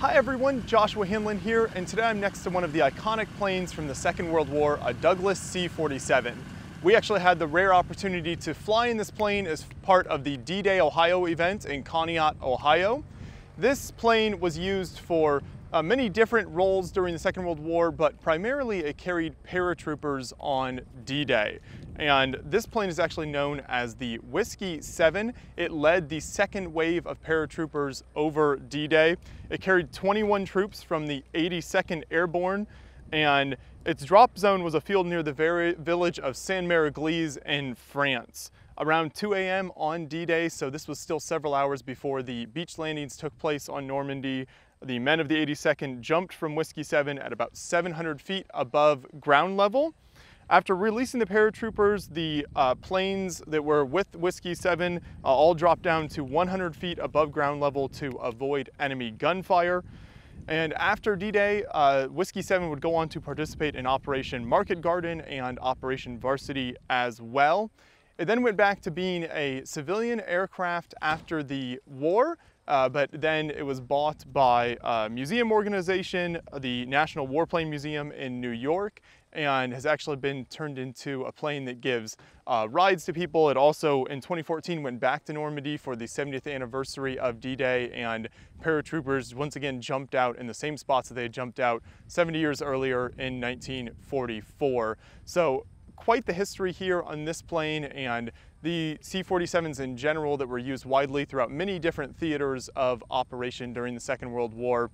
Hi everyone, Joshua Hanlon here, and today I'm next to one of the iconic planes from the Second World War, a Douglas C-47. We actually had the rare opportunity to fly in this plane as part of the D-Day Ohio event in Conneaut, Ohio. This plane was used for uh, many different roles during the Second World War, but primarily it carried paratroopers on D-Day. And this plane is actually known as the Whiskey 7. It led the second wave of paratroopers over D-Day. It carried 21 troops from the 82nd Airborne, and its drop zone was a field near the village of Sainte-Mère-Église in France around 2 a.m. on D-Day, so this was still several hours before the beach landings took place on Normandy. The men of the 82nd jumped from Whiskey 7 at about 700 feet above ground level. After releasing the paratroopers, the uh, planes that were with Whiskey 7 uh, all dropped down to 100 feet above ground level to avoid enemy gunfire. And after D-Day, uh, Whiskey 7 would go on to participate in Operation Market Garden and Operation Varsity as well. It then went back to being a civilian aircraft after the war, uh, but then it was bought by a museum organization, the National Warplane Museum in New York, and has actually been turned into a plane that gives uh, rides to people. It also, in 2014, went back to Normandy for the 70th anniversary of D-Day, and paratroopers once again jumped out in the same spots that they jumped out 70 years earlier in 1944. So quite the history here on this plane and the C-47s in general that were used widely throughout many different theaters of operation during the Second World War.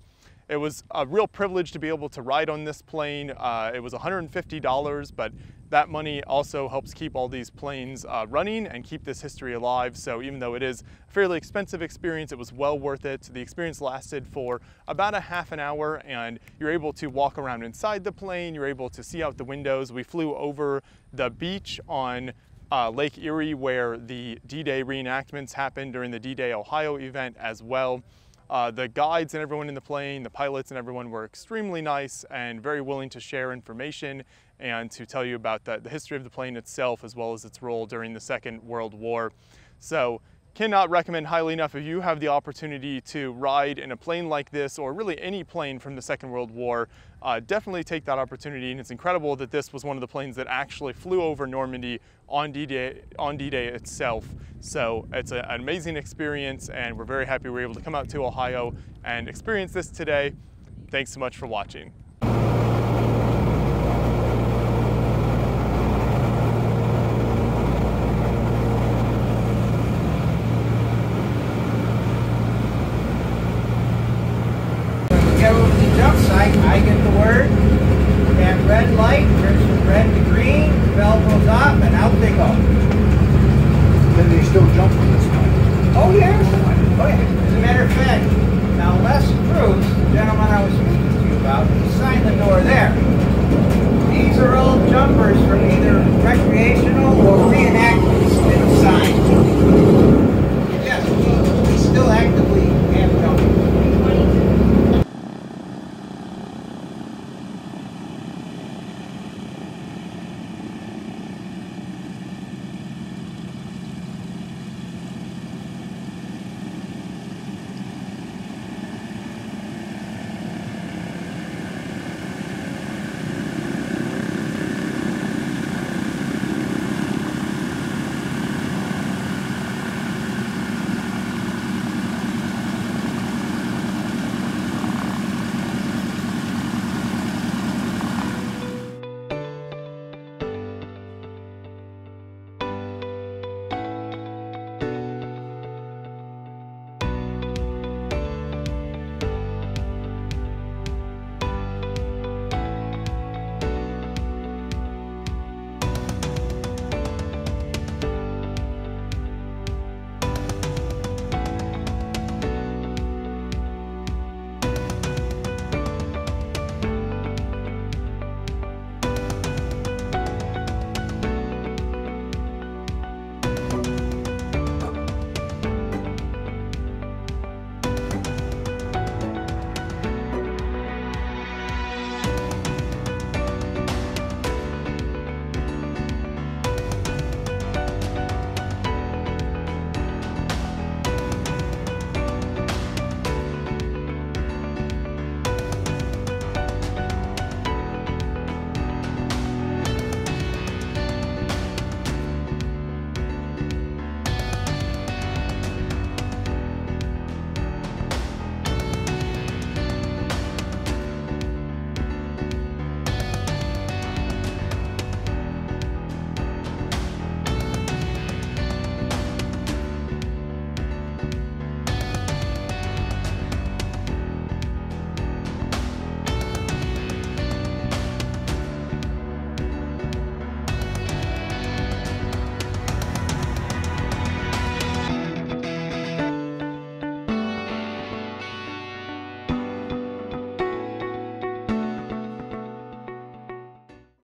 It was a real privilege to be able to ride on this plane. Uh, it was $150, but that money also helps keep all these planes uh, running and keep this history alive. So even though it is a fairly expensive experience, it was well worth it. The experience lasted for about a half an hour and you're able to walk around inside the plane. You're able to see out the windows. We flew over the beach on uh, Lake Erie where the D-Day reenactments happened during the D-Day Ohio event as well. Uh, the guides and everyone in the plane, the pilots and everyone were extremely nice and very willing to share information and to tell you about the, the history of the plane itself as well as its role during the Second World War. So Cannot recommend highly enough if you have the opportunity to ride in a plane like this or really any plane from the Second World War, uh, definitely take that opportunity. And it's incredible that this was one of the planes that actually flew over Normandy on D-Day on D-Day itself. So it's a, an amazing experience and we're very happy we were able to come out to Ohio and experience this today. Thanks so much for watching. I get the word. That red light turns from red to green, the bell goes off, and out they go. Then they still jump on this one. Oh, yeah. Oh, yeah. As a matter of fact, now Les Cruise, the gentleman I was speaking to you about, he signed the door there. These are all jumpers from either